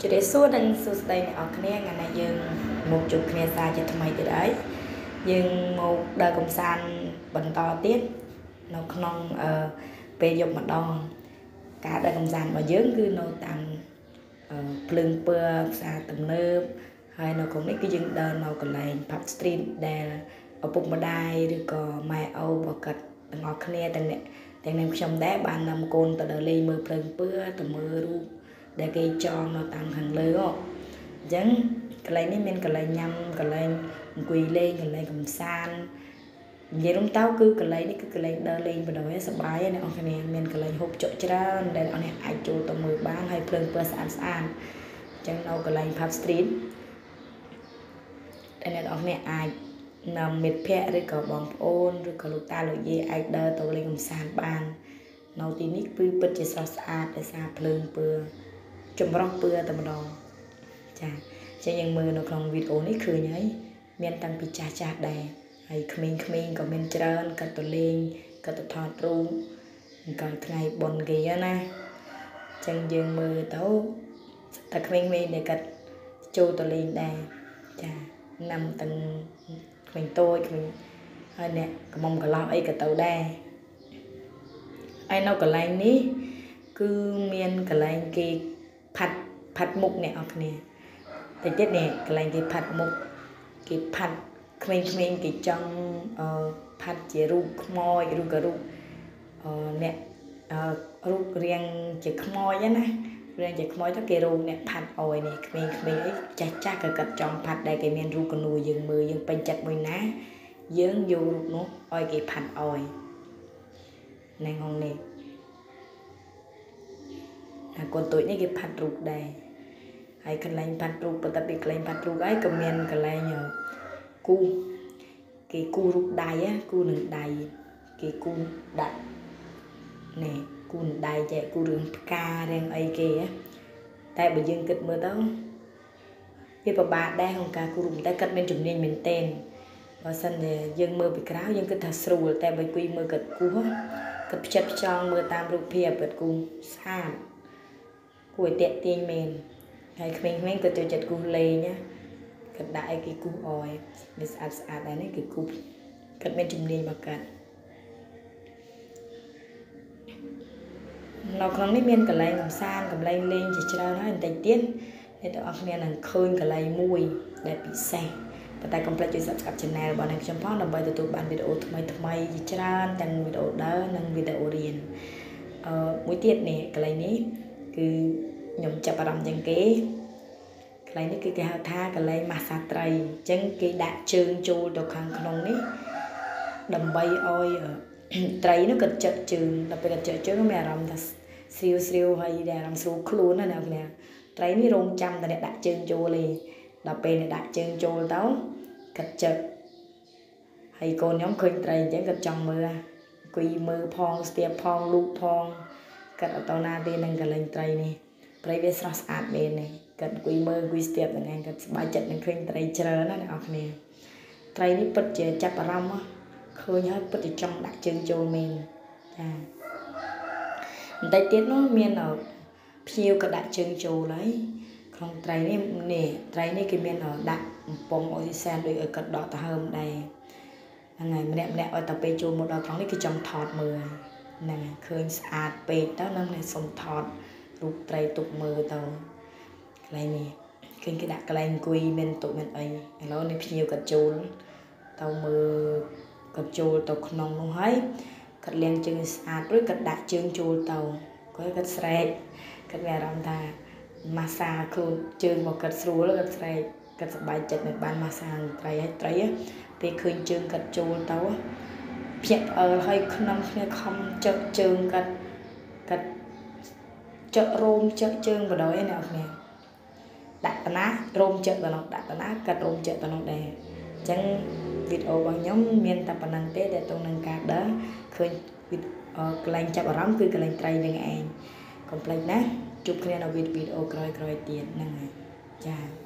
ជម្រាបសួរនិងសួស្តីអ្នកនរគ្នាថ្ងៃនេះយើងមកជួបគ្នាសារជាថ្មីទៀតហើយយើងមកដើរកំសាន្តបន្តទៀតនៅក្នុងអឺពេលយប់ម្ដងការដើរកំសាន្តរបស់យើងគឺនៅតាមអឺភ្លើងពើផ្សារទំនើបហើយនៅក្នុងនេះគឺយើងដើរនៅកន្លែង Pub Street ដែលឪពុកម្ដាយឬក៏ម៉ែឪរបស់គាត់ទាំងអស់គ្នាទាំងអ្នកទាំងនាងខ្ញុំដែរបាននាំកូនទៅដើរលេងមើលភ្លើងពើទៅមើលរូប ដែលគេចងនៅតាមខាងលើអញ្ចឹងកន្លែងនេះមានកន្លែងញ៉ាំកន្លែងអង្គុយលេងកន្លែងកំសាន្តនិយាយរំទៅគឺកន្លែងនេះគឺកន្លែងដើរលេងបដ ாய் សប្បាយអ្នកនរគ្នាមានកន្លែងហូបចុកច្រើនដែលអ្នកនរអាចចូលទៅមើលបានហើយភ្លើងពណ៌ស្អាតស្អាតអញ្ចឹងនៅកន្លែង Pub Street ដែលអ្នកនរគ្នាអាចនាំមិត្តភ័ក្តិឬក៏បងប្អូនឬក៏លោកតាលោកយាយអាចដើរទៅលេងកំសាន្តបាននៅទីនេះគឺពិតជាស្រស់ស្អាតដោយសារភ្លើងពណ៌ ចម្រុះពឿតែម្ដងចាចឹងយើងមើលនៅក្នុងវីដេអូនេះឃើញហើយមានតាំងពីចាស់ចាស់ដែរហើយក្មេងៗក៏មានច្រើនក៏ទៅលេងក៏ទៅថតរូបកាលថ្ងៃបុណ្យគេណាចឹងយើងមើលទៅតែក្មេងៗដែលគាត់ចូលទៅលេងដែរចានាំទាំងក្មេងតូចក្មេងហើយអ្នកកំមុំកន្លោះអីក៏ទៅដែរហើយនៅកន្លែងនេះគឺមានកន្លែងគេ ផាត់ផាត់មុខអ្នកអរគ្នាតិចទៀតនេះកន្លែងគេផាត់មុខគេផាត់ក្មេងៗគេចង់អឺផាត់ជារូបខ្មោចឬក៏រូបអឺអ្នកអឺរូបរាងជាខ្មោចណារាងជាខ្មោចទៅគេរោងអ្នកផាត់អយនេះក្មេងៗអីចាស់ចាស់ក៏កាត់ចង់ផាត់ដែរគេមានរូបកនួយើងមើលយើងពេញចិត្តមួយណា យើងយករូបនោះឲ្យគេផាត់អយនៅក្នុងនេះ អាកូនតូចនេះគេផាត់រូបដែរហើយកន្លែងផាត់រូបបន្ទាប់ពីកន្លែងផាត់រូបហើយក៏មានកន្លែងគូគេគូរូបដៃគូនឹងដៃគេគូដាក់នេះគូនឹងដៃចែកគូរឿងផ្ការឿងអីគេតែបើយើងគិតមើលទៅវាពិបាកដែរក្នុងការគូរូបតែគាត់មានជំនាញមែនទែនបើសិនជាយើងមើលពីក្រៅយើងគិតថាស្រួលតែបើគួយមើលគាត់គូគាត់ផ្ចិតផ្ចង់មើលតាមរូបភាពគាត់គូស្អាត គួរឲ្យតាក់ទាញមែនហើយក្មេងៗក៏ចូលចិត្តគូសលេងណាគាត់ដាក់ឲ្យគេគូសអយវាស្អាតស្អាតដែរនេះគេគូសគាត់មានជំនាញមកគាត់នៅក្នុងនេះមានកន្លែងកំសាន្តកន្លែងលេងជាច្រើនហើយបន្តិចទៀតអ្នកទាំងអស់គ្នានឹងឃើញកន្លែងមួយដែលពិសេសប៉ុន្តែកុំភ្លេចជួយ Subscribe Channel របស់អ្នកខ្ញុំផងដើម្បីទទួលបានវីដេអូថ្មីថ្មីជាច្រើនទាំងវីដេអូដើរនិងវីដេអូរៀនអឺមួយទៀតនេះកន្លែងនេះគឺ ខ្ញុំចាប់អារម្មណ៍ជាងគេកន្លែងនេះគឺគេហៅថាកន្លែងម៉ាសាត្រីអញ្ចឹងគេដាក់ជើងចូលទៅខាងក្នុងនេះដើម្បីឲ្យត្រីនោះក៏ចឹកជើងដល់ពេលក៏ចឹកជើងមានអារម្មណ៍ថាស្រាវស្រាវហើយដែលអារម្មណ៍ស្រួលខ្លួនណាអ្នកគ្នាត្រីនេះរងចាំតែអ្នកដាក់ជើងចូលទេដល់ពេលអ្នកដាក់ជើងចូលទៅក៏ចឹកហើយកូនខ្ញុំឃើញត្រីអញ្ចឹងក៏ចង់មើលអង្គុយមើលផងស្ទាបផងលូកផងកាត់អត់តណាទេនឹងកលែងត្រីនេះ ត្រីវាស្រស់ស្អាតមែននេះកាត់អង្គុយមើលអង្គុយស្ទាបហ្នឹងឯងកាត់សប្បាយចិត្តនឹងឃើញត្រីច្រើនណាអ្នកនរគ្នាត្រីនេះពិតជាចាប់អារម្មណ៍ឃើញហើយពិតជាចង់ដាក់ជើងចូលមែនចាបន្តិចទៀតនោះមានភ្ញៀវក៏ដាក់ជើងចូលហើយក្នុងត្រីនេះនេះត្រីនេះគេមានដាក់បំពង់អុយសែនដូចឲ្យគាត់ដកទៅហើមដែរហ្នឹងហើយម្នាក់ម្នាក់ឲ្យតែពេលចូលមកដល់ត្រង់នេះគឺចង់ថតមើលហ្នឹងឃើញស្អាតពេកទៅនឹងសុំថត រូបត្រីទុកមើលទៅកន្លែងនេះឃើញគេដាក់កន្លែងអង្គុយមានតុមានអីឥឡូវនេះភ្ញៀវគាត់ចូលទៅមើលគាត់ចូលទៅក្នុងនោះហើយគាត់លាងជើងស្អាតរួចគាត់ដាក់ជើងចូលទៅគាត់គាត់ស្រែកគាត់មានអារម្មណ៍ថាម៉ាសាខ្លួនជើងរបស់គាត់ស្រួលគាត់ស្រែកគាត់សប្បាយចិត្តនឹងបានម៉ាសាត្រីហើយត្រីពេលឃើញជើងគាត់ចូលទៅភ្ញាក់ផ្អើលហើយក្នុងគ្នាខំចឹកជើងគាត់គាត់ ចឹករោមចឹកជើងបដ ாய் អ្នកគ្នាដាក់តាណារោមចឹកទៅនោះដាក់តាណាកាត់រោមចឹកទៅនោះដែរអញ្ចឹងវីដេអូរបស់ខ្ញុំមានតែប៉ុណ្្នឹងទេដែលតងនឹងការដើរឃើញកន្លែងចាប់អារម្មណ៍គឺកន្លែងត្រីនឹងឯងកុំភ្លេចណាជួបគ្នានៅវីដេអូក្រោយៗទៀតហ្នឹងហើយចា៎